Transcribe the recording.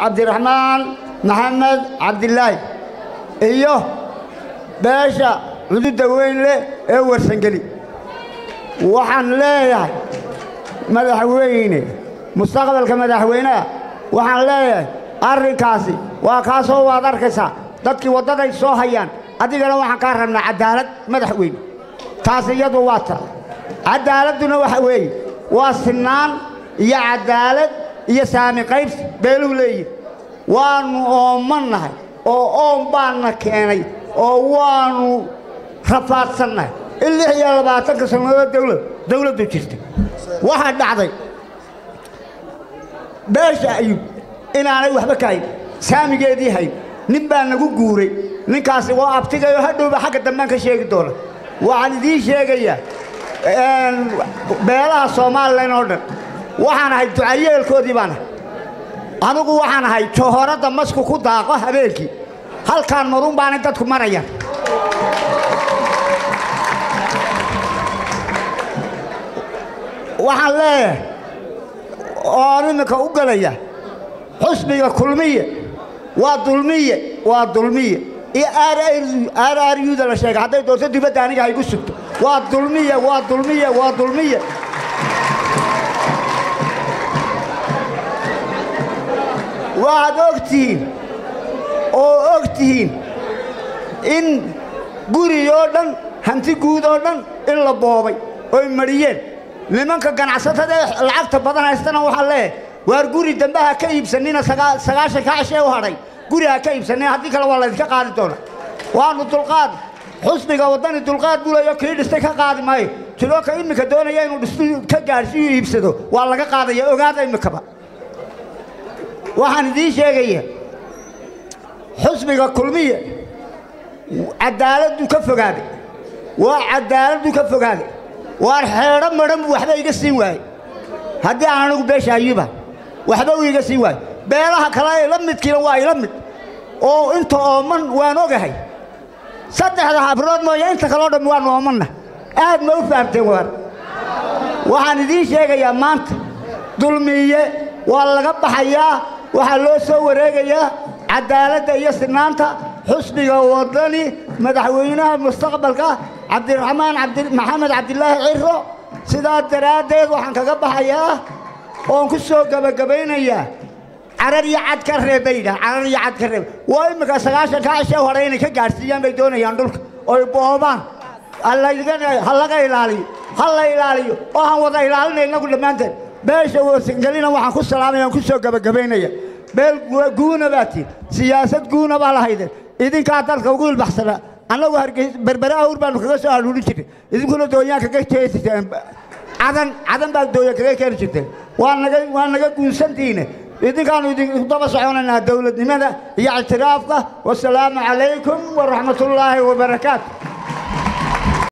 cabdiraxmaan maxamed cabdilaahi iyo beesha cududda weyn leh ee warsangeli. Waxaan leeyahay madaxweyne mustaqbalka madaxweynaha waxaan leeyahay arrinkaasi waa kaasoo waad arkaysaa dadkii waddaday soo hayaan adigana waxaan kaa rabnaa caddaalad madaxweyne. Taas iyadu waa ta caddaaladduna waxa weeye waa sinaan iyo caddaalad iyo saami qaybsi beeluu leeyihiin waannu oomannahay oo oon baanna keenay oo waannu rafaadsannahay. In lix iyo labaatanka sannadood dawlad dawladdu jirta waxaa dhacday beesha ayub inaanay waxba ka hayn saamigeedii hayn. Nin baa nagu guuray ninkaasi waa abtigayo hadhowba xagga dambaan ka sheegi doona. Waxaan idiin sheegayaa beelaha somalilan oo dhan waxaan ahay ducayeelkoodii baan ahay anugu waxaan ahay johoradda masku ku daaqo habeenkii. Halkaan marun baanay dadku marayaan. Waxaan leeyahay oon iminka u gelaya xusbiga kulmiye waa dulmiye waa dulmiye. Iyo aararyuda la sheega hadday doonto dibadda aniga haygu sugto. Waa dulmiye waa dulmiye waa dulmiye waxaad og tihiin oo og tihiin in guri oo dhan hanti guud oo dhan in la boobay oy mariyeen nimanka ganacsatada ee lacagta badan haystana waxaa leeyahay waar guri dambe ha ka iibsanina sagaashan kacashee u hadhay guri ha ka iibsanina haddii kale waa laydinka qaadi doona waannu dulqaad xusbiga waddani dulqaad bulayo kii dhistay ka qaadi maayo tilooka iminka doonaya inuu dhistu ka gaadhsiiyo iibsado waa laga qaadaya ogaada iminkaba waxaan idiin sheegaya xusbiga kulmiye cadaaladdu ka fogaaday waa cadaaladdu ka fogaaday waar xeedho madhan buu waxba iga siin waayey. Haddii aan anigu beesha ayuba waxba uu iga siin waayo beelaha kale ila midkiina waa ila mid oo inta ooman waan ogahay. Saddexda habrood mooye inta kaleo dhammi waanu oomanna. Aad ma u fahamteen waar. Waxaan idiin sheegayaa maanta dulmiye waa laga baxayaa waxaa loo soo wareegayaa caddaaladda iyo sinaanta xusbiga waddani madaxweynaha mustaqbalka cabdiraxmaan maxamed cabdilaahi ciro sidaa daraaddeed waxaan kaga baxayaa oon ku soo gebagabaynayaa carar iyo cad ka reeb bay carar iyo cad ka reeb waa sagaashan ka cishee hore inay ka gaadhsiiyaan bay doonayaan dhulka. Oy boobaan ha laga ilaaliyo ha la ilaaliyo oo aan wada ilaalinay innagu dhammaanteen beesha warsangelina waxaan ku salaamaya aan ku soo gebagabaynaya beel guuna baa tiin siyaasad guuna baa lahaydeen idinkaa dalka ugu ilbaxsanaa annagu hargeys berbere awr baanu kaga soo haluulin jirnay idinkuna dooyaan kaga jeesiseen cadan cadan baa dooya kaga keeni jirteen. Waa naga waa naga guunsantiine idinkaanu idinku daba soconaynaa dowladnimada iyo ictiraafka. Wasalaamu calaykum waraxmatullaahi wabarakaatu